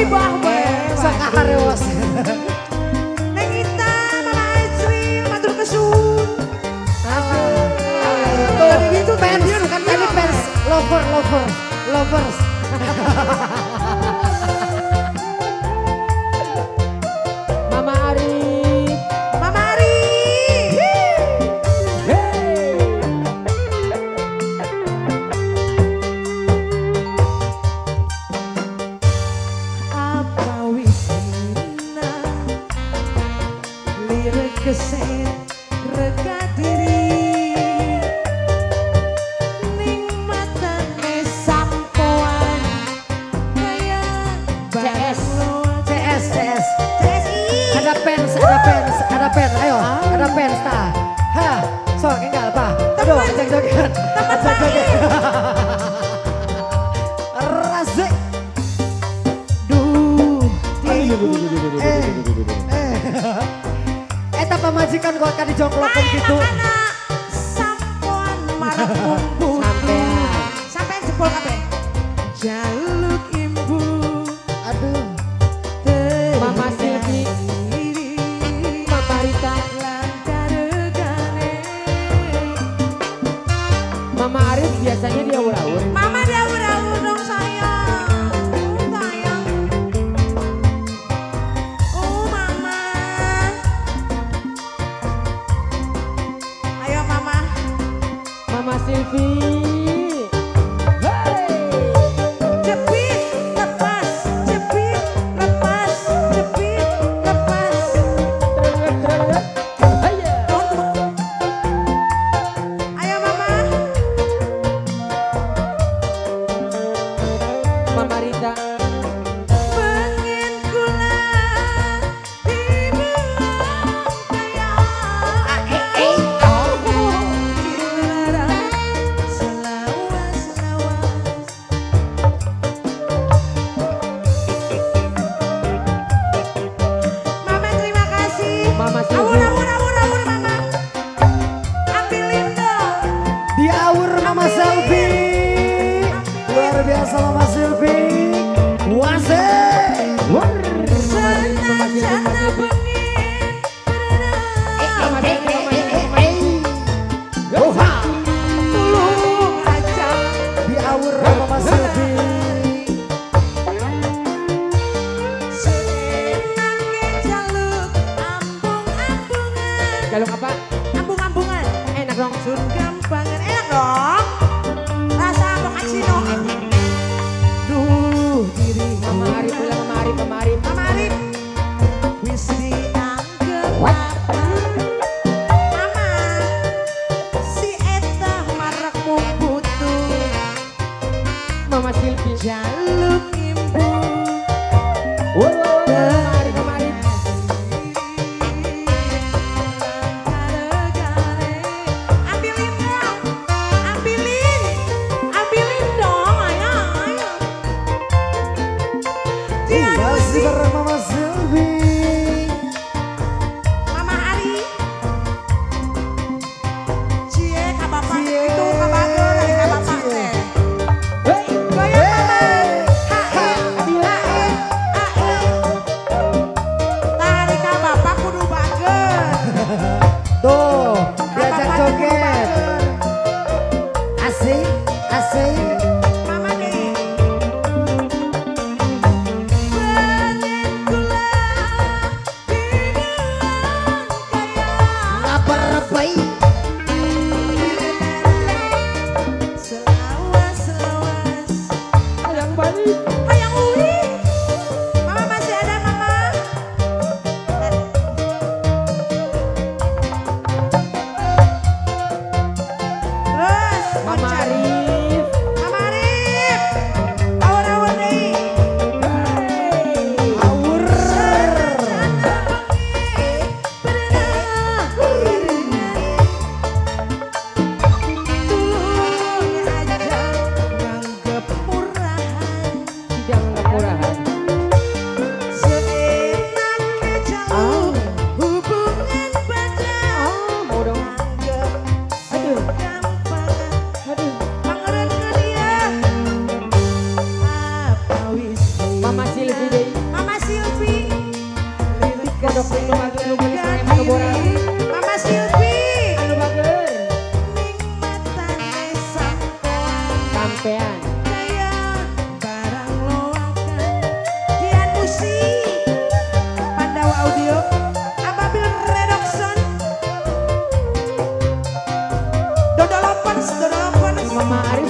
Ki bah Sok karewas. Neng Ita, Mama Azril, matur. Tuh, itu fans, kan lover, lover, lovers. Ada fans, ada fans. Ayo, ada fans ta. Ha, sok enggak apa. Aduh, ajak joget. Ajak joget. Razik. duh Eh, eh. Eta pamajikan kok akan dijongklokan gitu. sampoan marah kumpul Sampean. sampean jempol kabeh jaluk biasanya dia urawur. Mama daur-daur dong sayang sayang oh mama ayo mama Mama Silvi. Pastor. Gampangan Enak dong. Rasa ambung acino Duh diri Mama Arif Tuh, diajak joget. Asik, asik. Selawas, selawas. Yang balik. Ayang uwi. Komari. Mama